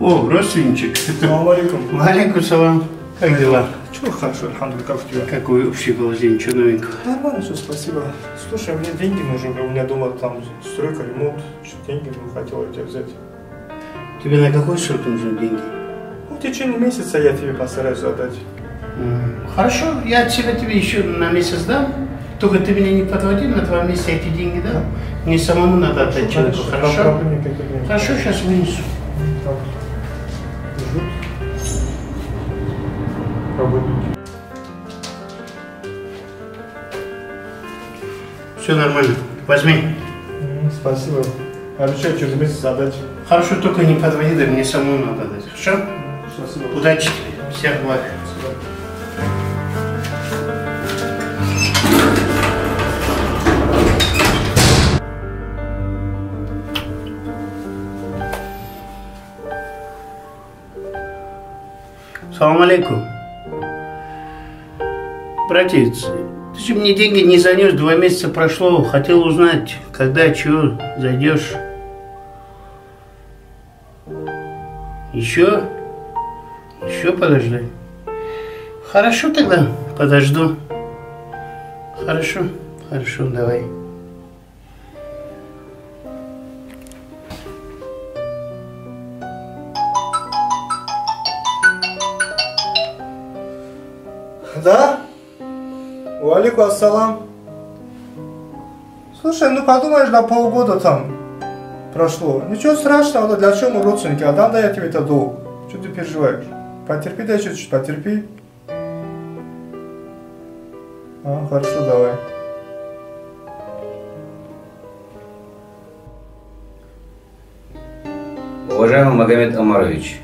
О, родственничек. Салам алейкум. Валикум салам. Как дела? Чего хорошо, алхамдулилlah, как у тебя? Какое общее положение, что новенького? Нормально, все, спасибо. Слушай, мне деньги нужны, у меня дома там стройка, ремонт, что деньги ну, хотел я тебя взять. Тебе на какой срок нужны деньги? Ну, в течение месяца я тебе постараюсь отдать. Хорошо, я от себя тебе еще на месяц дам. Только ты меня не подводи, на два месяца эти деньги дам. Мне самому надо отдать человеку, хорошо? Хорошо, сейчас вынесу. Работники. Все нормально. Возьми. Спасибо. Обещаю через месяц отдать. Хорошо, только не подводи, да мне самому надо отдать. Хорошо? Спасибо. Удачи тебе. Всех благ. Салам алейкум. Братец, ты же мне деньги не занес, два месяца прошло. Хотел узнать, когда, чего зайдешь. Еще? Еще подожди. Хорошо тогда, подожду. Хорошо, хорошо, давай. Да? Валикум ассалам. Слушай, ну подумаешь, на полгода там прошло. Ничего страшного, да для чего мы родственники? Отдам да я тебе это долг. Что ты переживаешь? Потерпи, да еще чуть потерпи. А, хорошо, давай. Уважаемый Магомед Амарович,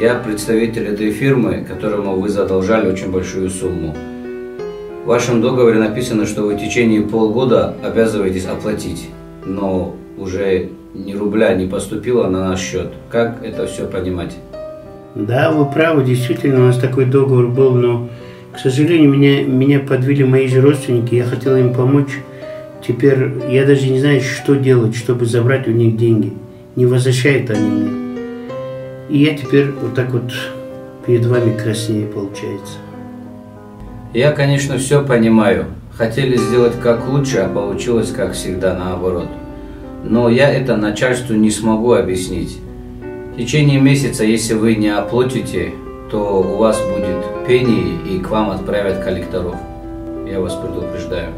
я представитель этой фирмы, которому вы задолжали очень большую сумму. В вашем договоре написано, что вы в течение полгода обязываетесь оплатить, но уже ни рубля не поступило на наш счет. Как это все понимать? Да, вы правы, действительно, у нас такой договор был, но, к сожалению, меня, меня подвели мои же родственники, я хотел им помочь. Теперь я даже не знаю, что делать, чтобы забрать у них деньги. Не возвращают они мне. И я теперь вот так вот перед вами краснее получается. Я, конечно, все понимаю. Хотели сделать как лучше, а получилось, как всегда, наоборот. Но я это начальству не смогу объяснить. В течение месяца, если вы не оплатите, то у вас будет пение и к вам отправят коллекторов. Я вас предупреждаю.